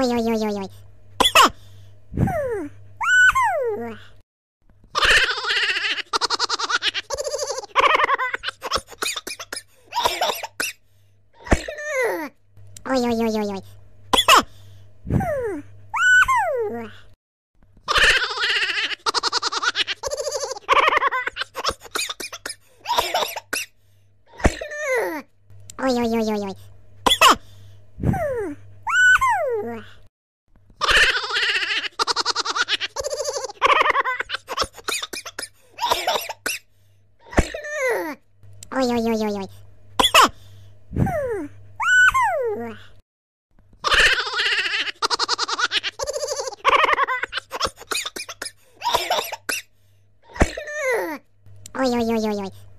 おいおいおいおいおい。おいおいおいおいおい。おいおいおいおいおい。おいおいおいおいおい。おいおいおいおいおい。